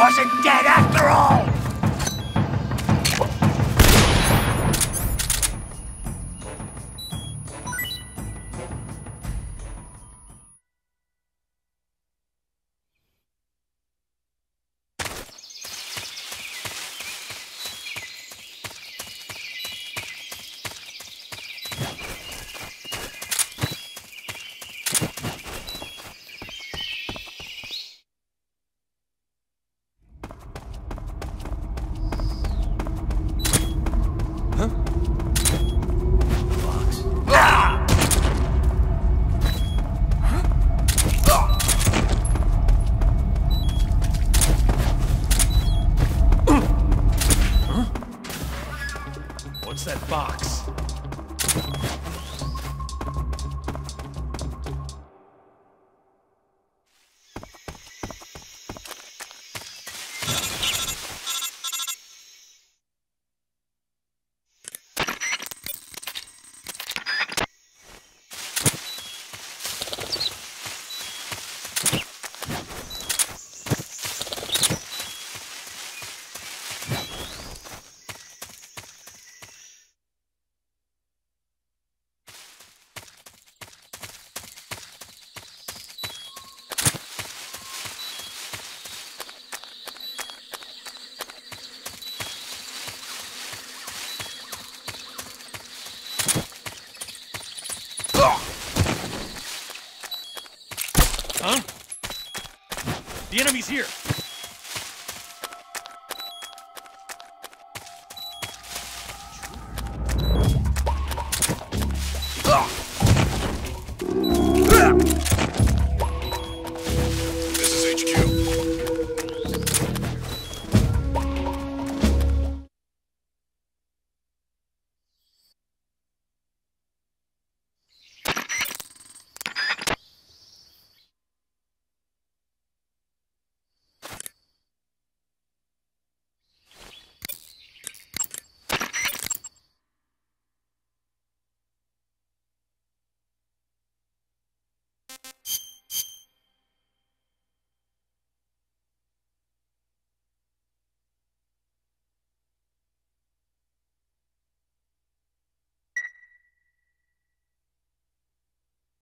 wasn't dead after all! That box. Huh? The enemy's here. you